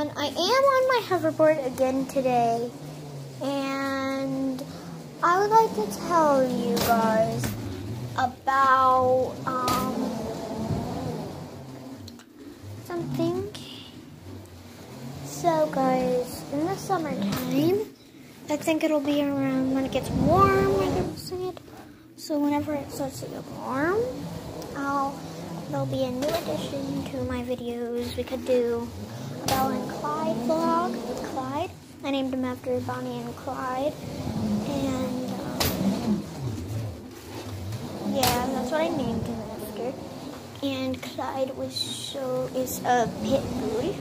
everyone. I am on my hoverboard again today, and I would like to tell you guys about um, something. So, guys, in the summertime, I think it'll be around when it gets warm. So, whenever it starts to get warm, I'll there'll be a new addition to my videos. We could do Belle and Clyde vlog with Clyde. I named him after Bonnie and Clyde. And um, yeah, that's what I named him after. And Clyde was so is a pit bull.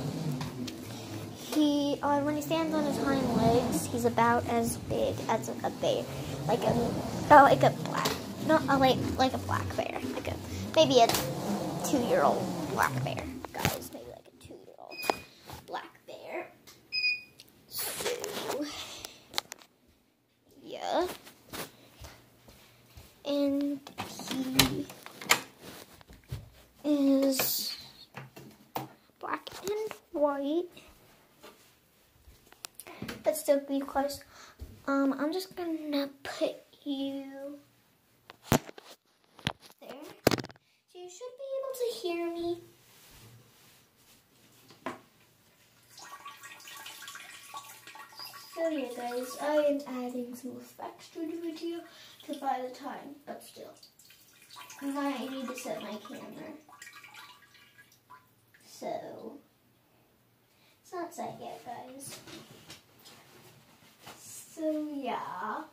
He uh, when he stands on his hind legs, he's about as big as a bear, like a uh, like a black, not uh, like like a black bear, like a maybe a two-year-old black bear, guys. Maybe like a two-year-old black bear. So, yeah. And he is black and white. But still be close. Um, I'm just gonna put you there. So you should be able to hear me. So yeah guys, I am adding some effects to the buy the time, but still. And I need to set my camera. So, it's not set yet guys. So yeah,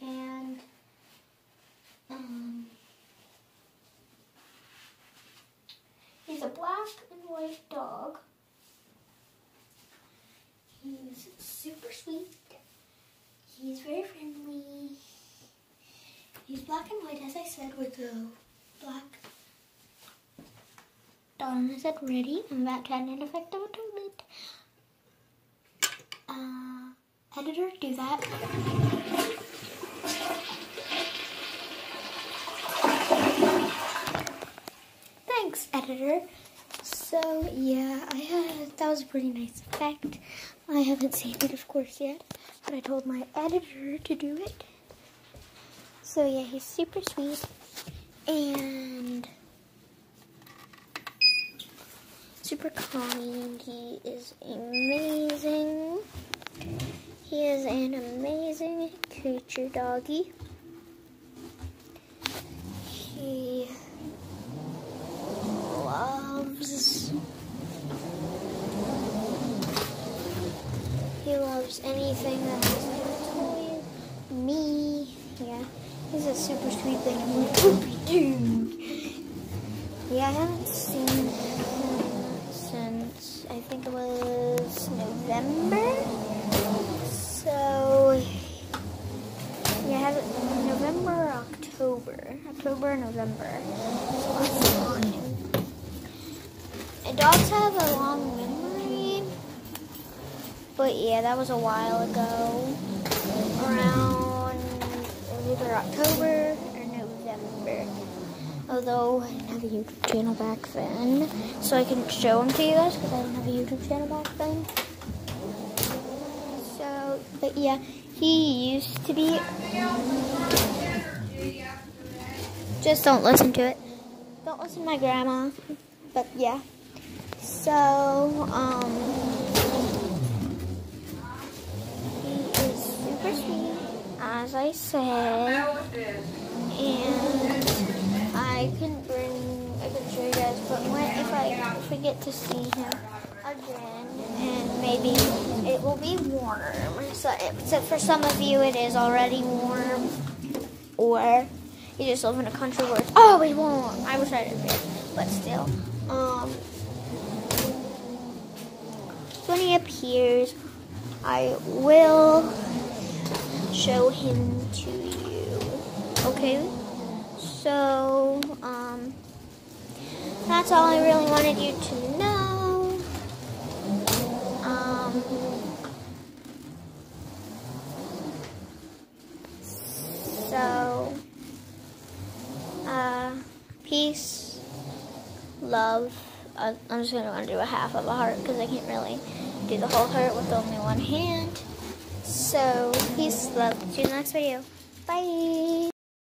and um, he's a black and white dog. He's super sweet. He's very black and white, as I said, with a black dot is head. Ready? I'm about to add an effect of a toilet. Uh, editor, do that. Thanks, editor. So yeah, I had that was a pretty nice effect. I haven't seen it, of course, yet, but I told my editor to do it. So yeah, he's super sweet and super kind. He is amazing. He is an amazing creature doggy. He loves he loves anything that has toys. Me, yeah. He's a super sweet thing. Yeah, I haven't seen him since I think it was November. So yeah, I haven't November October. October, November. And dogs have a long memory. But yeah, that was a while ago. Around either October or November. Although I didn't have a YouTube channel back then. So I can show them to you guys because I didn't have a YouTube channel back then. So, but yeah, he used to be. Just don't listen to it. Don't listen to my grandma. But yeah. So, um, he is super sweet, as I said, and I can bring, I can show you guys, but when, if I forget to see him again, and maybe it will be warm, so, except for some of you it is already warm, or you just live in a country where it's always warm. I wish I didn't, but still, um, when he appears, I will show him to you. Okay? So, um, that's all I really wanted you to know. Um, so, uh, peace, love, I'm just gonna do a half of a heart because I can't really do the whole heart with only one hand. So peace, love. See you in the next video. Bye.